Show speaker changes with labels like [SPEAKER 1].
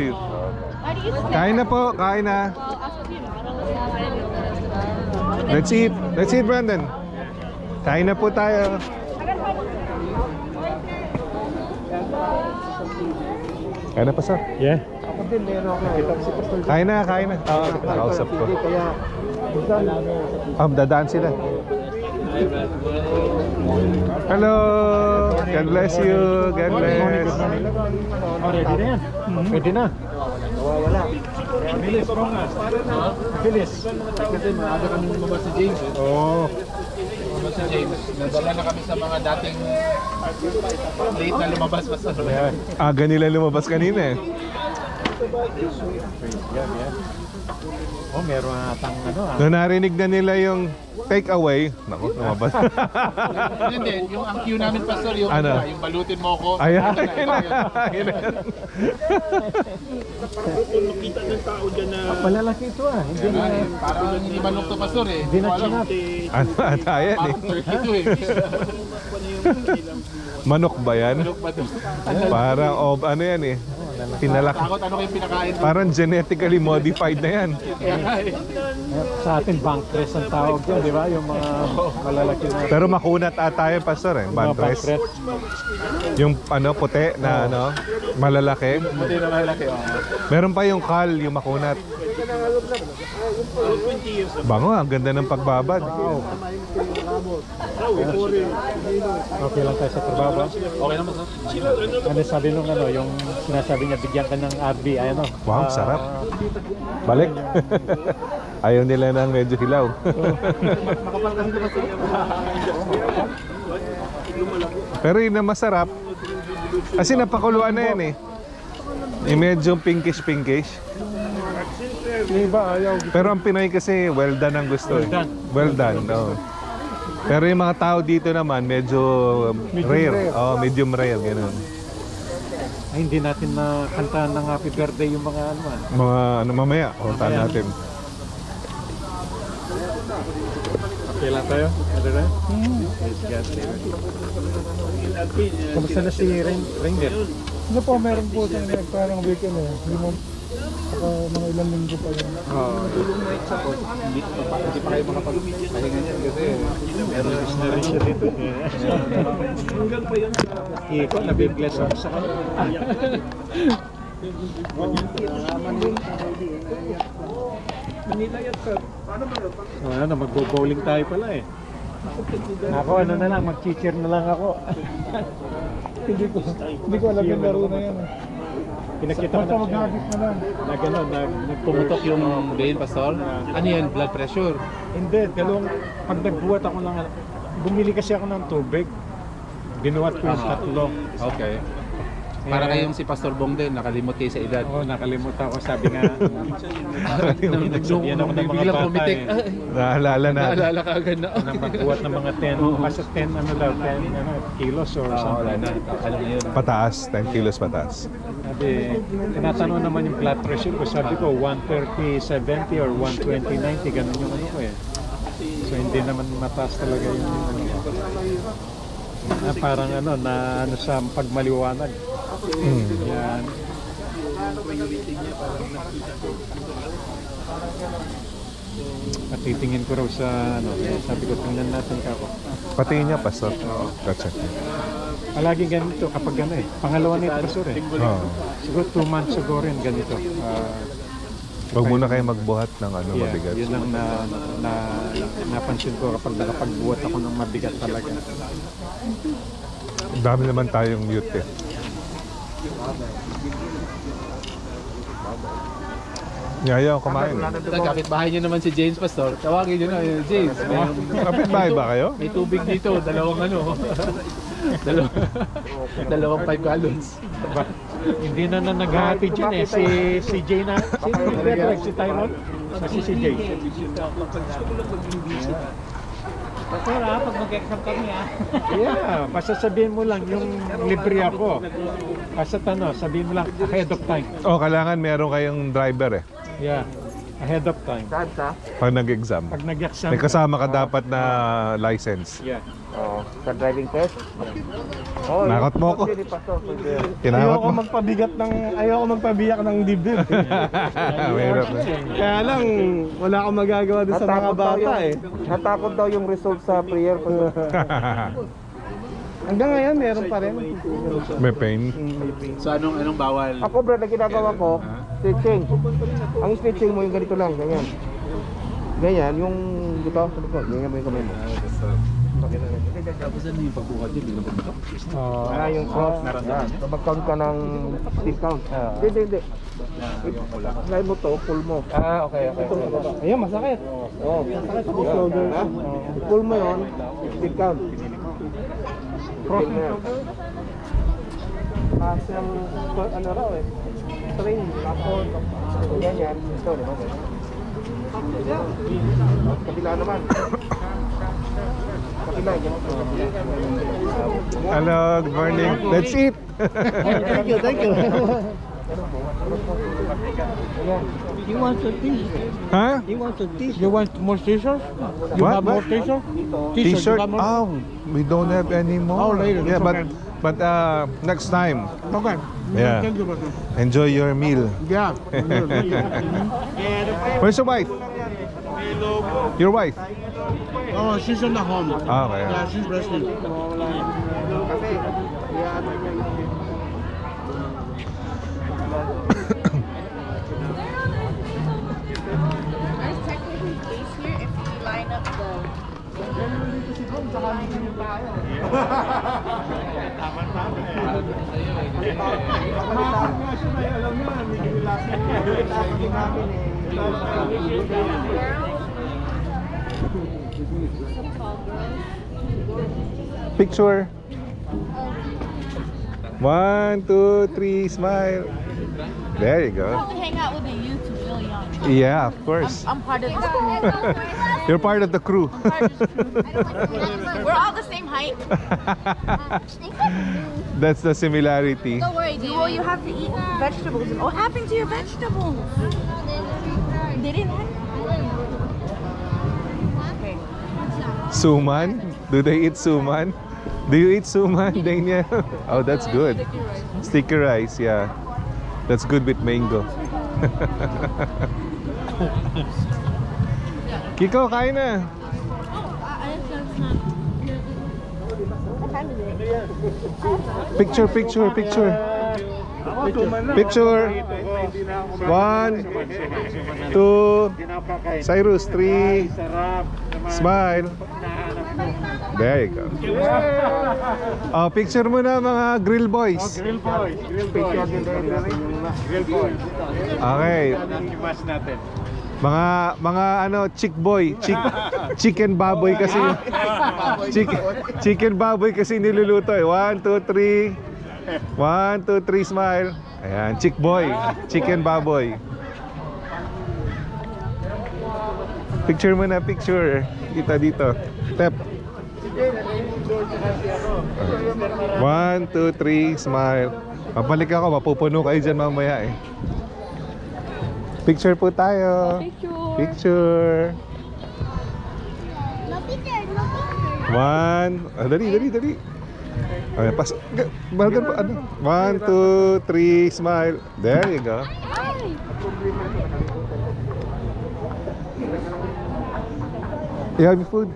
[SPEAKER 1] you. Kain na po, kain na. Let's eat. Let's eat, Brandon. Kain na po tayo. Kain na pa, sir.
[SPEAKER 2] Yeah.
[SPEAKER 1] Kain na, kain na. Nakausap ko. Ah, dadaan sila. Hello! God bless you. God bless.
[SPEAKER 2] Oh, ready na yan. Pwede na. Nawawala. Bilis, Ronga. Bilis.
[SPEAKER 3] Kasi maaga kami lumabas si James. Eh.
[SPEAKER 2] Oo.
[SPEAKER 3] Lumabas si James. Nadala na kami sa mga dating late na lumabas pa sa
[SPEAKER 2] Yan.
[SPEAKER 1] Aga nila lumabas kanina eh.
[SPEAKER 2] Yan, yan. Oh, meron atang ano ah.
[SPEAKER 1] Nung narinig na nila yung take away, naku, lumabas.
[SPEAKER 3] Hindi, yung ang cue namin pastor, yung,
[SPEAKER 1] Ano?
[SPEAKER 3] ano? yung balutin mo ako.
[SPEAKER 1] Ayan,
[SPEAKER 3] Yun
[SPEAKER 1] ayan
[SPEAKER 3] na,
[SPEAKER 1] na,
[SPEAKER 3] yun.
[SPEAKER 1] ayan na.
[SPEAKER 2] Malalaki ito ah. Hindi na.
[SPEAKER 3] na. Parang hindi manok to pastor eh.
[SPEAKER 2] Hindi na
[SPEAKER 3] Wala.
[SPEAKER 2] chinap.
[SPEAKER 1] Ano, ano, ayan eh.
[SPEAKER 3] Parang turkey to eh.
[SPEAKER 1] Manok ba yan?
[SPEAKER 3] Manok ba to?
[SPEAKER 1] Parang, oh, ano yan eh. Pinalaki.
[SPEAKER 3] Takot ano kayong pinakain?
[SPEAKER 1] Parang genetically modified na yan.
[SPEAKER 2] Sa atin, bankress ang tawag yan, di ba? Yung mga malalaki na
[SPEAKER 1] Pero makunat ata yung pastor eh.
[SPEAKER 2] bankress.
[SPEAKER 1] Yung ano, puti na ano, malalaki.
[SPEAKER 3] Buti na malaki. Oh.
[SPEAKER 1] Meron pa yung kal, yung makunat. Bango, ang ganda ng pagbabad.
[SPEAKER 2] Okay lang tayo sa trabaho.
[SPEAKER 3] Okay naman sir.
[SPEAKER 2] Ano sabi nung ano, yung sinasabi niya, bigyan ka ng RB, ay ano?
[SPEAKER 1] Wow,
[SPEAKER 2] ah,
[SPEAKER 1] sarap. Balik. Ayaw nila ng medyo hilaw.
[SPEAKER 3] Makapal kasi diba sir?
[SPEAKER 1] Pero yun na masarap. Kasi napakuluan na yan eh. Yung medyo pinkish-pinkish. Pero ang Pinoy kasi well done ang gusto. eh.
[SPEAKER 2] Well done.
[SPEAKER 1] Well done, no. Pero yung mga tao dito naman medyo
[SPEAKER 2] Medium
[SPEAKER 1] rare.
[SPEAKER 2] rare.
[SPEAKER 1] Oh, medium rare ganun.
[SPEAKER 2] Ay, hindi natin na kantahan ng happy birthday yung mga ano ah.
[SPEAKER 1] Mga ano mamaya,
[SPEAKER 2] Mamaya.
[SPEAKER 1] natin.
[SPEAKER 2] Okay lang tayo? Ano na? God. Kamusta na si Rain Rainer?
[SPEAKER 4] Ano po, meron po siyang nagparang weekend eh. Hindi mo, saka mga ilang linggo pa yun.
[SPEAKER 2] Oo.
[SPEAKER 3] Hindi pa hindi pa kayo makapagpahinga niyan kasi
[SPEAKER 2] Meron is na rin siya dito. Iko, nabibless ako sa kanya. So, ano, magbo-bowling tayo pala eh. Ako ano na lang, mag-cheer na lang ako.
[SPEAKER 4] Hindi ko, hindi ko alam yung laro na yan. eh.
[SPEAKER 2] Pinakita ko na siya.
[SPEAKER 4] na
[SPEAKER 2] gano'n, na,
[SPEAKER 3] pumutok yung vein pastor. Ano yan? Blood pressure.
[SPEAKER 2] Hindi, dalawang, pag nagbuhat ako ng, bumili kasi ako ng tubig. Binuhat ko yung tatlo.
[SPEAKER 3] Okay. Para
[SPEAKER 2] Eh,
[SPEAKER 3] kayong si Pastor Bong din, nakalimot kayo sa edad.
[SPEAKER 2] Oo, nakalimutan ko. Sabi nga,
[SPEAKER 3] Nung
[SPEAKER 2] Nagsabihan ako ng mga bata
[SPEAKER 3] pumitik.
[SPEAKER 2] eh.
[SPEAKER 3] Ay,
[SPEAKER 1] Naalala na.
[SPEAKER 3] Naalala ka agad na.
[SPEAKER 2] na magbuhat ng mga 10, basta 10, ano daw, 10 ano, kilos or
[SPEAKER 3] Oo, wala
[SPEAKER 2] something.
[SPEAKER 3] na. Alam niyo yun.
[SPEAKER 1] Pataas, 10 kilos pataas.
[SPEAKER 2] Sabi, tinatanong naman yung blood pressure ko. Sabi ko, 130, 70 or 120, 90, ganun yung ano ko eh. So hindi naman mataas talaga yung ano. Ah, parang ano, na ano sa pagmaliwanag.
[SPEAKER 1] Mm.
[SPEAKER 2] Yan. At titingin ko raw sa ano, sabi ko tingnan natin ka ako.
[SPEAKER 1] Pati niya, pastor. Gotcha.
[SPEAKER 2] Palagi ganito kapag ano eh. Pangalawa nito pastor eh.
[SPEAKER 1] Oh.
[SPEAKER 2] Siguro two months ago rin ganito. Ah,
[SPEAKER 1] Huwag muna kayo magbuhat ng ano
[SPEAKER 2] yeah,
[SPEAKER 1] mabigat.
[SPEAKER 2] yun ang na, na, napansin ko kapag nakapagbuhat ako ng mabigat talaga.
[SPEAKER 1] Ang dami naman tayong mute eh. Yayaw, kumain.
[SPEAKER 3] Kapit bahay niyo naman si James Pastor. Tawagin niyo na, eh, James. May,
[SPEAKER 1] Kapit bahay ba kayo?
[SPEAKER 3] may tubig dito, dalawang ano. dalawang, dalawang 5 gallons.
[SPEAKER 2] Hindi na na naghahati dyan eh. Si, si Jay na, si, si Tyrone, si si Jay.
[SPEAKER 4] Pastor ah, pag mag-exam kami ah.
[SPEAKER 2] Yeah, basta sabihin mo lang yung libre ako. Basta ano, sabihin mo lang ahead of time.
[SPEAKER 1] Oh, kailangan meron kayong driver eh.
[SPEAKER 2] Yeah. Ahead of time.
[SPEAKER 3] Saan sa?
[SPEAKER 1] Pag nag-exam.
[SPEAKER 2] Pag nag-exam
[SPEAKER 1] May kasama ka dapat na license.
[SPEAKER 2] Yeah.
[SPEAKER 3] Oh, sa driving test? Oh,
[SPEAKER 1] Nakot mo ko. Tinawat
[SPEAKER 4] Ayoko
[SPEAKER 1] mo.
[SPEAKER 4] magpabigat ng, ayoko magpabiyak ng dibdib.
[SPEAKER 1] Mahirap eh.
[SPEAKER 4] Kaya lang, wala akong magagawa doon sa mga
[SPEAKER 3] Natakot daw
[SPEAKER 4] bata
[SPEAKER 3] yung,
[SPEAKER 4] eh.
[SPEAKER 3] Natakot daw yung result sa prayer ko.
[SPEAKER 4] Hanggang ngayon, meron pa rin.
[SPEAKER 1] May pain.
[SPEAKER 3] So anong anong bawal? Ako bro, na ginagawa ko, stitching. Ang stitching mo yung ganito lang, ganyan. Ganyan, yung dito, sa likod, ganyan mo yung kamay mo. Ah, yung cross. Yan. So mag-count ka ng stick count. Hindi, hindi, hindi. Apply mo to, pull mo. Ah, okay, okay.
[SPEAKER 4] Ayun, masakit.
[SPEAKER 3] Oh, masakit. Pull mo yon, stick count. Cross mo yan.
[SPEAKER 4] Kasi ang, ano raw eh.
[SPEAKER 3] Train, tapos, ganyan. Ito, di ba? Ganyan. Kabila naman. Kabila, ganyan.
[SPEAKER 1] Hello, good morning. Let's eat.
[SPEAKER 4] Thank you, thank you.
[SPEAKER 5] You want a t-shirt?
[SPEAKER 1] Huh?
[SPEAKER 5] You want a t-shirt?
[SPEAKER 4] You want more t-shirts? You
[SPEAKER 1] What?
[SPEAKER 4] have more
[SPEAKER 1] What?
[SPEAKER 4] t-shirts?
[SPEAKER 1] T-shirt.
[SPEAKER 4] you got more?
[SPEAKER 1] Oh, we don't have any more.
[SPEAKER 4] Oh, later,
[SPEAKER 1] Yeah, but
[SPEAKER 4] okay.
[SPEAKER 1] but uh, next time,
[SPEAKER 4] Okay.
[SPEAKER 1] Yeah.
[SPEAKER 4] Thank you, brother.
[SPEAKER 1] enjoy your meal.
[SPEAKER 4] Yeah.
[SPEAKER 1] Where's your wife? Your wife?
[SPEAKER 4] oh, she's in the home.
[SPEAKER 1] Ah, okay.
[SPEAKER 4] Yeah, she's resting.
[SPEAKER 6] There's
[SPEAKER 1] Picture. One, two, three, smile. There you go.
[SPEAKER 6] Hang out with.
[SPEAKER 1] Yeah, of course.
[SPEAKER 6] I'm part of this crew.
[SPEAKER 1] You're part of the crew.
[SPEAKER 6] Part of this crew. We're all the same height.
[SPEAKER 1] That's the similarity.
[SPEAKER 6] Don't worry, dude. Well, you have to eat vegetables. Oh, what happened to your vegetables? They didn't have. Okay.
[SPEAKER 1] Suman? Do they eat suman? Do you eat suman, Daniel? Oh, that's good. Sticky rice, yeah. That's good with mango. Kiko, kain na. Picture, picture, picture. Picture. One, two, Cyrus, three. Smile. There you go. Oh, picture mo na mga grill boys.
[SPEAKER 2] Grill boys, grill boys. Grill boys.
[SPEAKER 1] Okay.
[SPEAKER 2] Imas natin.
[SPEAKER 1] Mga mga ano, chick boy, chick chicken baboy kasi yung chicken, baboy kasi niluluto eh. One, two, three. One, two, three, smile. Ayan, chick boy, chicken baboy. Picture mo na, picture. Kita dito. Tep. One, two, three, smile. Papalik ako, mapupuno kayo dyan mamaya eh. Picture po tayo. Picture. One. Ah, dali, dali, dali. Okay, pas. Ga- Balagan pa, ano? One, two, three, smile. There you go. You have your food?